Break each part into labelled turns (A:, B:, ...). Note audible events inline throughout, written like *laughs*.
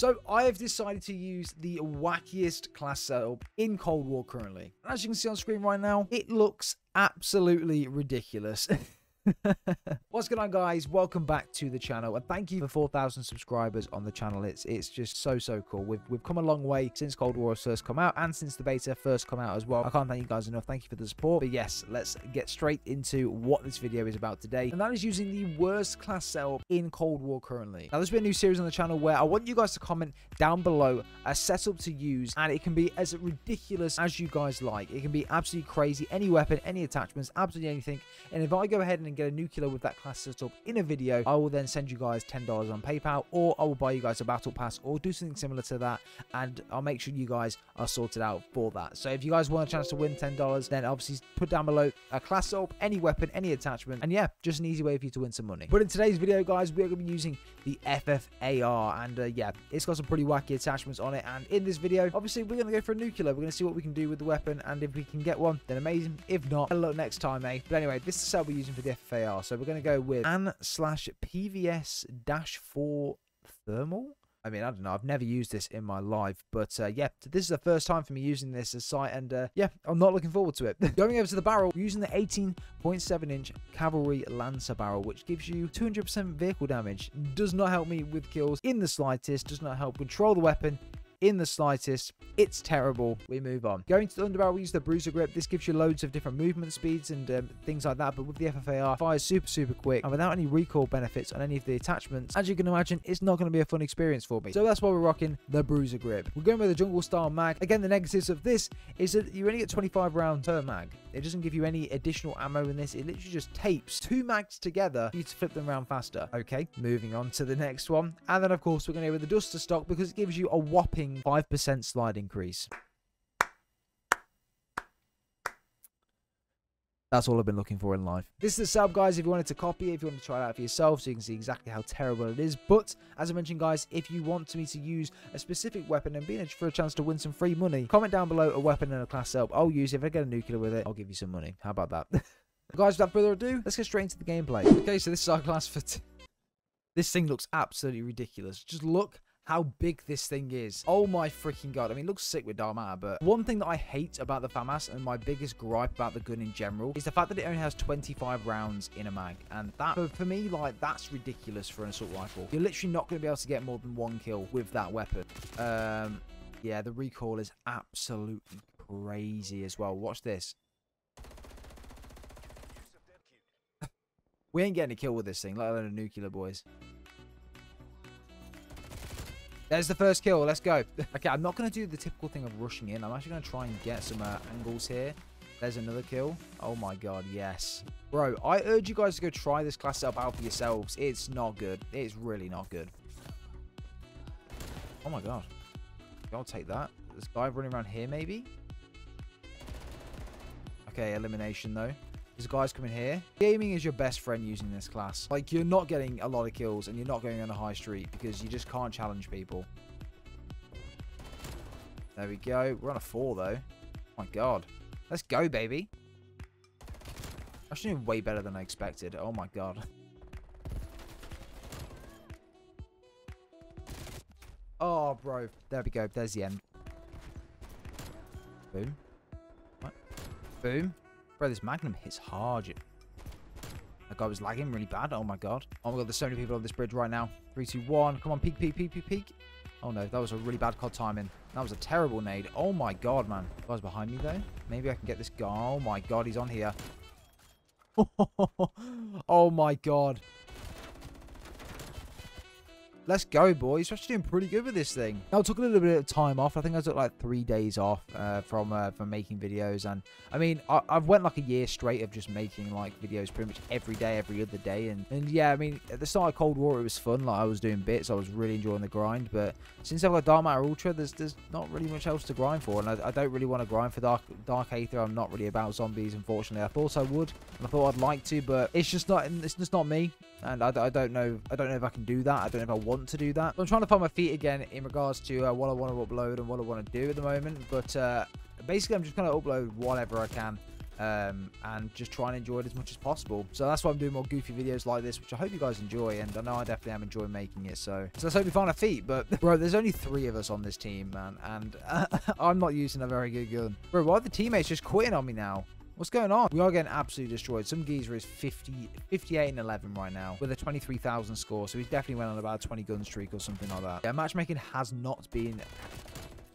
A: So I have decided to use the wackiest class setup in Cold War currently. As you can see on screen right now, it looks absolutely ridiculous. *laughs* *laughs* What's going on guys? Welcome back to the channel and thank you for 4,000 subscribers on the channel. It's it's just so so cool. We've, we've come a long way since Cold War first come out and since the beta first come out as well. I can't thank you guys enough. Thank you for the support. But yes, let's get straight into what this video is about today. And that is using the worst class setup in Cold War currently. Now there's been a new series on the channel where I want you guys to comment down below a setup to use and it can be as ridiculous as you guys like. It can be absolutely crazy. Any weapon, any attachments, absolutely anything. And if I go ahead and and get a nuclear with that class setup in a video, I will then send you guys $10 on PayPal or I will buy you guys a battle pass or do something similar to that and I'll make sure you guys are sorted out for that. So if you guys want a chance to win $10, then obviously put down below a class setup, any weapon, any attachment, and yeah, just an easy way for you to win some money. But in today's video, guys, we're going to be using the FFAR and uh, yeah, it's got some pretty wacky attachments on it and in this video, obviously we're going to go for a nuclear. We're going to see what we can do with the weapon and if we can get one, then amazing. If not, a look next time, eh? But anyway, this is the setup we're using for the FFAR. So we're going to go with AN slash PVS dash 4 thermal. I mean, I don't know. I've never used this in my life, but uh, yeah, this is the first time for me using this as sight, and uh, yeah, I'm not looking forward to it. *laughs* Going over to the barrel, using the 18.7 inch cavalry lancer barrel, which gives you 200% vehicle damage. Does not help me with kills in the slightest. Does not help control the weapon in the slightest. It's terrible. We move on. Going to the underbarrel, we use the bruiser grip. This gives you loads of different movement speeds and um, things like that. But with the FFAR, fires super, super quick. And without any recoil benefits on any of the attachments, as you can imagine, it's not going to be a fun experience for me. So that's why we're rocking the bruiser grip. We're going with the jungle style mag. Again, the negatives of this is that you only get 25 rounds per mag. It doesn't give you any additional ammo in this. It literally just tapes two mags together for you to flip them around faster. Okay, moving on to the next one. And then, of course, we're going to go with the duster stock because it gives you a whopping 5% slide increase. That's all I've been looking for in life. This is the sub, guys, if you wanted to copy it, if you want to try it out for yourself so you can see exactly how terrible it is. But, as I mentioned, guys, if you want me to use a specific weapon and be in for a chance to win some free money, comment down below a weapon and a class setup. I'll use it. If I get a nuclear with it, I'll give you some money. How about that? *laughs* guys, without further ado, let's get straight into the gameplay. Okay, so this is our class for... *laughs* this thing looks absolutely ridiculous. Just look how big this thing is. Oh my freaking god. I mean, looks sick with Dark but one thing that I hate about the FAMAS and my biggest gripe about the gun in general is the fact that it only has 25 rounds in a mag. And that, for, for me, like, that's ridiculous for an assault rifle. You're literally not going to be able to get more than one kill with that weapon. Um, yeah, the recoil is absolutely crazy as well. Watch this. *laughs* we ain't getting a kill with this thing, let alone a nuclear, boys. There's the first kill. Let's go. *laughs* okay, I'm not going to do the typical thing of rushing in. I'm actually going to try and get some uh, angles here. There's another kill. Oh my god, yes. Bro, I urge you guys to go try this class setup out for yourselves. It's not good. It's really not good. Oh my god. I'll take that. This guy running around here, maybe? Okay, elimination though. Guys coming here. Gaming is your best friend using this class. Like, you're not getting a lot of kills and you're not going on a high street because you just can't challenge people. There we go. We're on a four, though. Oh my god. Let's go, baby. Actually, way better than I expected. Oh my god. Oh, bro. There we go. There's the end. Boom. What? Boom. Bro, this Magnum hits hard. That guy was lagging really bad. Oh my god. Oh my god, there's so many people on this bridge right now. Three, two, one. Come on, peek, peek, peek, peek, peek. Oh no, that was a really bad COD timing. That was a terrible nade. Oh my god, man. Guy's behind me though. Maybe I can get this guy. Oh my god, he's on here. *laughs* oh my god. Let's go, boys. We're actually doing pretty good with this thing. Now, I took a little bit of time off. I think I took like three days off uh, from uh, from making videos. And I mean, I, have went like a year straight of just making like videos pretty much every day, every other day. And, and yeah, I mean, at the start of Cold War, it was fun. Like I was doing bits. I was really enjoying the grind. But since I've got Dark Matter Ultra, there's there's not really much else to grind for. And I, I don't really want to grind for Dark Dark Aether. I'm not really about zombies, unfortunately. I thought I would. And I thought I'd like to, but it's just not. It's just not me. And I, I don't know. I don't know if I can do that. I don't know if I want to do that. I'm trying to find my feet again in regards to uh, what I want to upload and what I want to do at the moment. But uh, basically, I'm just going to upload whatever I can. um, and just try and enjoy it as much as possible. So that's why I'm doing more goofy videos like this, which I hope you guys enjoy, and I know I definitely am enjoying making it. So, so let's hope we find a feat. But *laughs* bro, there's only three of us on this team, man, and uh, *laughs* I'm not using a very good gun. Bro, why are the teammates just quitting on me now? What's going on? We are getting absolutely destroyed. Some geezer is 50, 58 and 11 right now with a 23,000 score. So he's definitely went on about a 20 gun streak or something like that. Yeah, matchmaking has not been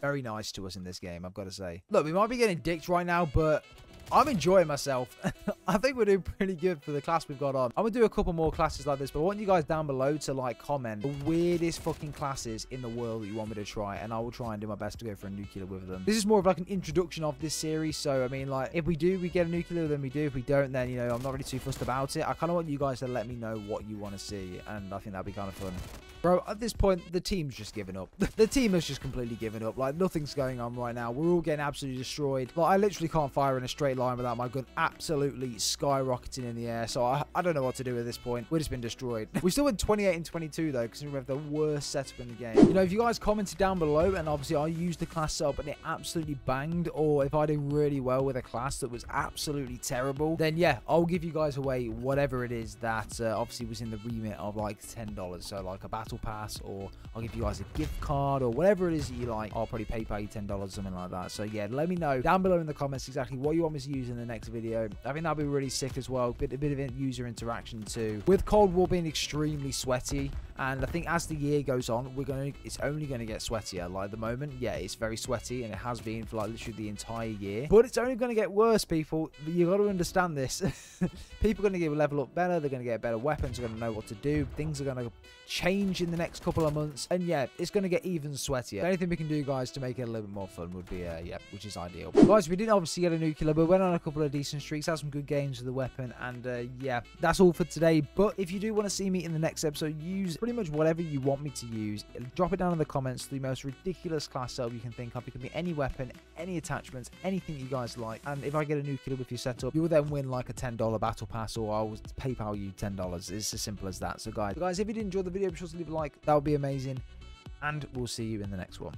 A: very nice to us in this game, I've got to say. Look, we might be getting dicked right now, but I'm enjoying myself. *laughs* I think we're doing pretty good for the class we've got on. I'm going to do a couple more classes like this, but I want you guys down below to like comment the weirdest fucking classes in the world that you want me to try, and I will try and do my best to go for a nuclear with them. This is more of like an introduction of this series, so I mean, like, if we do, we get a nuclear, then we do. If we don't, then, you know, I'm not really too fussed about it. I kind of want you guys to let me know what you want to see, and I think that'd be kind of fun. Bro, at this point, the team's just given up. *laughs* the team has just completely given up. Like, nothing's going on right now. We're all getting absolutely destroyed. Like, I literally can't fire in a straight line without my gun absolutely skyrocketing in the air. So, I, I don't know what to do at this point. We've just been destroyed. *laughs* we still went 28 and 22, though, because we have the worst setup in the game. You know, if you guys commented down below, and obviously I used the class up and it absolutely banged, or if I did really well with a class that was absolutely terrible, then yeah, I'll give you guys away whatever it is that uh, obviously was in the remit of like $10. So, like a battle battle pass or I'll give you guys a gift card or whatever it is that you like. I'll probably PayPal you $10, something like that. So yeah, let me know down below in the comments exactly what you want me to use in the next video. I think that'd be really sick as well. Bit, a bit of user interaction too. With Cold War being extremely sweaty, and I think as the year goes on, we're going to, it's only going to get sweatier. Like the moment, yeah, it's very sweaty and it has been for like literally the entire year. But it's only going to get worse, people. You got to understand this. *laughs* people are going to get a level up better. They're going to get better weapons. They're going to know what to do. Things are going to change in the next couple of months. And yeah, it's going to get even sweatier. Anything we can do, guys, to make it a little bit more fun would be, uh, yeah, which is ideal. Guys, we didn't obviously get a nuclear, but went on a couple of decent streaks, had some good games with the weapon. And uh, yeah, that's all for today. But if you do want to see me in the next episode, use pretty much whatever you want me to use. Drop it down in the comments. The most ridiculous class setup you can think of. It can be any weapon, any attachments, anything you guys like. And if I get a new nuclear with your setup, you will then win like a $10 battle pass or I'll PayPal you $10. It's as simple as that. So guys, guys, if you did enjoy the video, be sure to leave a like. That would be amazing. And we'll see you in the next one.